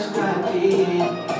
a ti.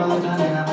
road running out.